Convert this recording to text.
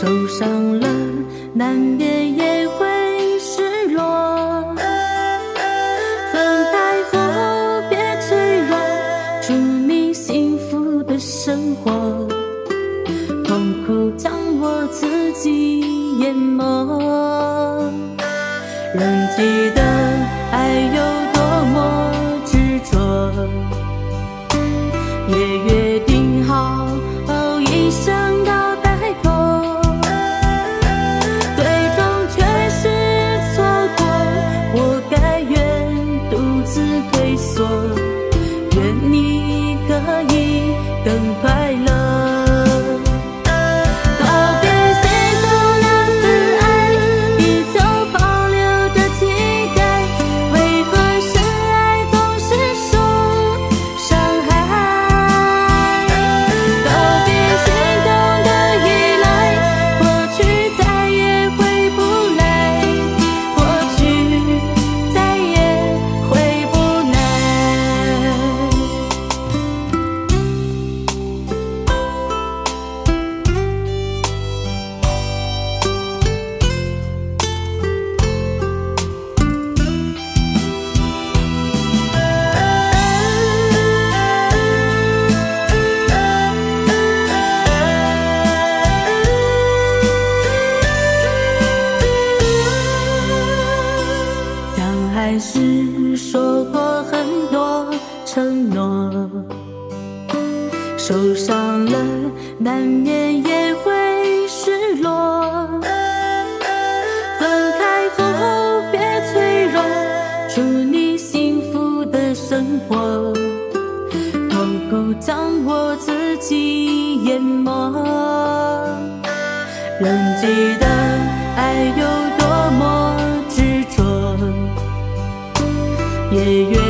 受伤了，难免也会失落。分开后别脆弱，祝你幸福的生活。痛苦将我自己淹没，仍记得爱有是退缩，愿你可以更快承诺，受伤了难免也会失落。分开后别脆弱，祝你幸福的生活。痛苦将我自己淹没，仍记得爱有多么执着。也愿